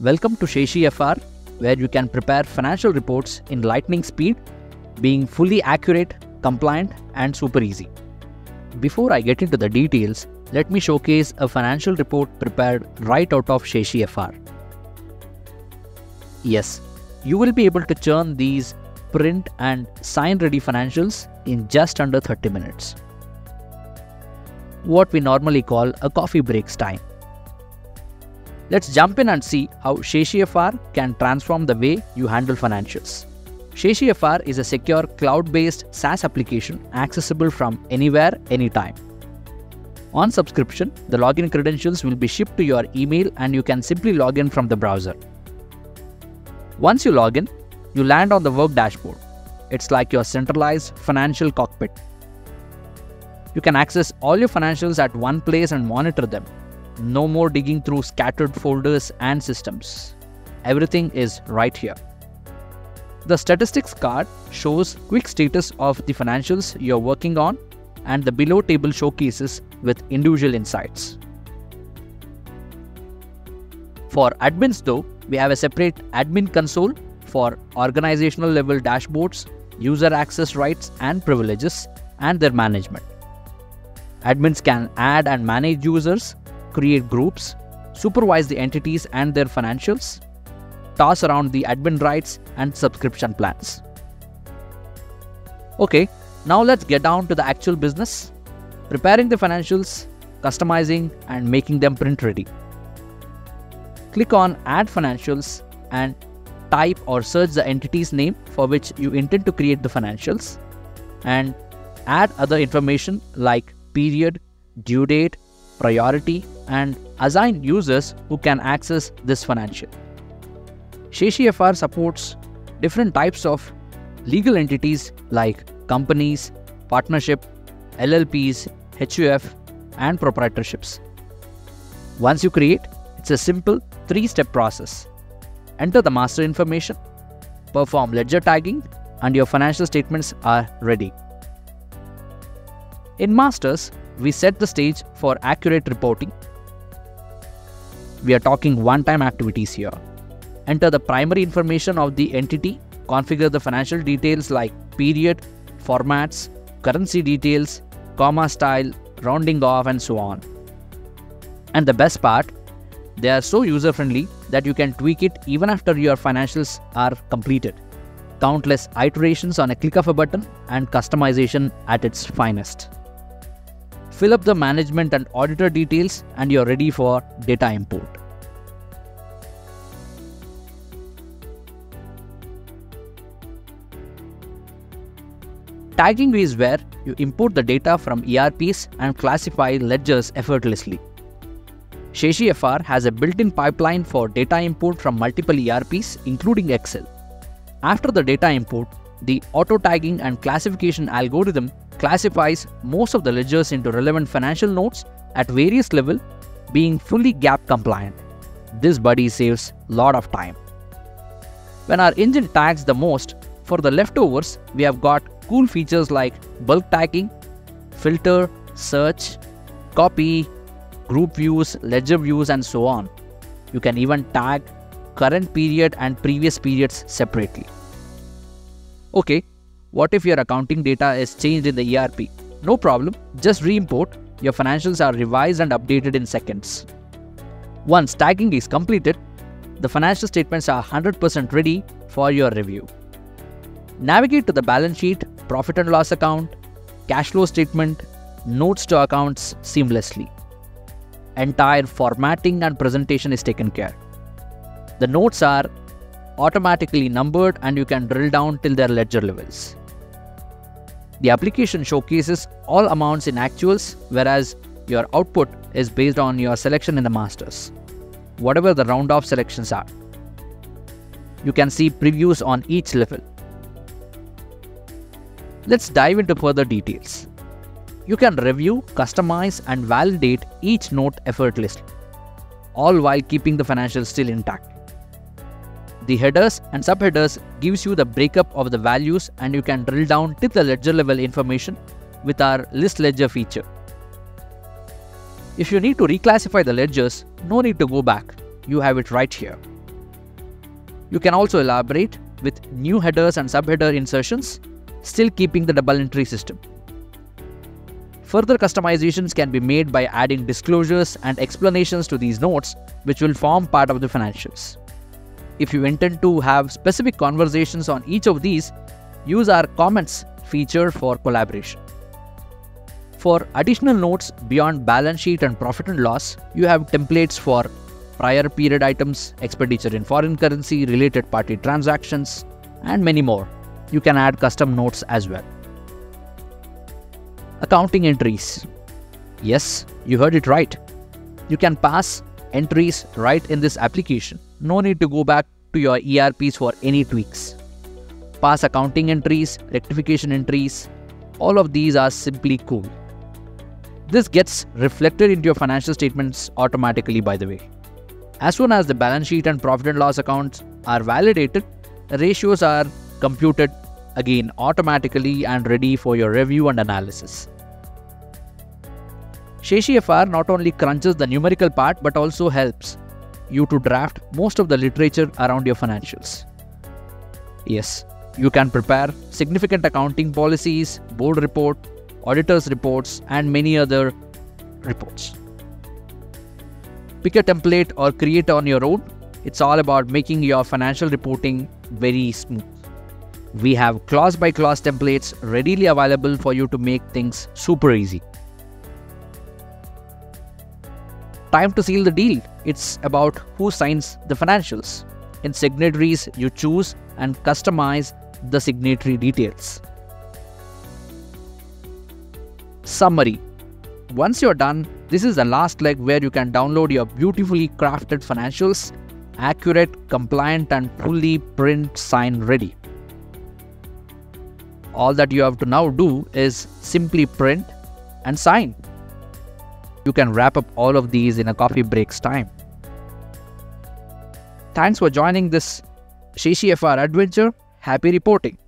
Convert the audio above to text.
Welcome to Sheshi FR, where you can prepare financial reports in lightning speed, being fully accurate, compliant, and super easy. Before I get into the details, let me showcase a financial report prepared right out of Sheshi FR. Yes, you will be able to churn these print and sign ready financials in just under 30 minutes. What we normally call a coffee breaks time. Let's jump in and see how SheshiFR can transform the way you handle financials. SheshiFR is a secure cloud-based SaaS application accessible from anywhere, anytime. On subscription, the login credentials will be shipped to your email and you can simply log in from the browser. Once you log in, you land on the work dashboard. It's like your centralized financial cockpit. You can access all your financials at one place and monitor them. No more digging through scattered folders and systems. Everything is right here. The statistics card shows quick status of the financials you're working on and the below table showcases with individual insights. For admins though, we have a separate admin console for organizational level dashboards, user access rights and privileges, and their management. Admins can add and manage users, create groups, supervise the entities and their financials, toss around the admin rights and subscription plans. Okay, now let's get down to the actual business preparing the financials, customizing, and making them print ready. Click on Add Financials and type or search the entity's name for which you intend to create the financials and add other information like period, due date, priority, and assign users who can access this financial. SheshiFR supports different types of legal entities like companies, partnership, LLPs, HUF, and proprietorships. Once you create, it's a simple three step process. Enter the master information, perform ledger tagging, and your financial statements are ready. In Masters, we set the stage for accurate reporting. We are talking one time activities here. Enter the primary information of the entity, configure the financial details like period, formats, currency details, comma style, rounding off, and so on. And the best part, they are so user friendly that you can tweak it even after your financials are completed. Countless iterations on a click of a button and customization at its finest. Fill up the management and auditor details and you're ready for data import. Tagging is where you import the data from ERPs and classify ledgers effortlessly. SheshiFR has a built-in pipeline for data import from multiple ERPs including Excel. After the data import, the auto-tagging and classification algorithm classifies most of the ledgers into relevant financial notes at various level being fully GAAP compliant. This buddy saves lot of time. When our engine tags the most, for the leftovers, we have got cool features like bulk tagging, filter, search, copy, group views, ledger views, and so on. You can even tag current period and previous periods separately. Okay, what if your accounting data is changed in the ERP? No problem, just re-import. Your financials are revised and updated in seconds. Once tagging is completed, the financial statements are 100% ready for your review. Navigate to the balance sheet profit and loss account, cash flow statement, notes to accounts seamlessly. Entire formatting and presentation is taken care. The notes are automatically numbered and you can drill down till their ledger levels. The application showcases all amounts in actuals whereas your output is based on your selection in the masters, whatever the round off selections are. You can see previews on each level. Let's dive into further details. You can review, customize, and validate each note effortlessly, all while keeping the financials still intact. The headers and subheaders gives you the breakup of the values and you can drill down to the ledger level information with our list ledger feature. If you need to reclassify the ledgers, no need to go back. You have it right here. You can also elaborate with new headers and subheader insertions, still keeping the double entry system. Further customizations can be made by adding disclosures and explanations to these notes, which will form part of the financials. If you intend to have specific conversations on each of these, use our comments feature for collaboration. For additional notes beyond balance sheet and profit and loss, you have templates for prior period items, expenditure in foreign currency, related party transactions, and many more. You can add custom notes as well. Accounting entries. Yes, you heard it right. You can pass entries right in this application. No need to go back to your ERPs for any tweaks. Pass accounting entries, rectification entries, all of these are simply cool. This gets reflected into your financial statements automatically, by the way. As soon as the balance sheet and profit and loss accounts are validated, the ratios are computed again automatically and ready for your review and analysis. SheshiFR not only crunches the numerical part but also helps you to draft most of the literature around your financials. Yes, you can prepare significant accounting policies, board report, auditors reports and many other reports. Pick a template or create on your own. It's all about making your financial reporting very smooth. We have clause by clause templates readily available for you to make things super easy. Time to seal the deal. It's about who signs the financials. In signatories, you choose and customize the signatory details. Summary Once you're done, this is the last leg where you can download your beautifully crafted financials, accurate, compliant, and fully print sign ready all that you have to now do is simply print and sign. You can wrap up all of these in a coffee break's time. Thanks for joining this SheshiFR adventure. Happy reporting.